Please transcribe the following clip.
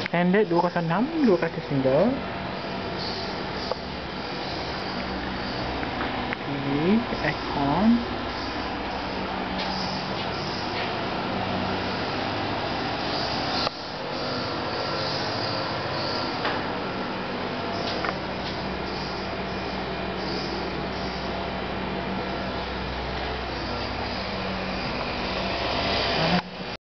standard 206 dua kaca single ok aircon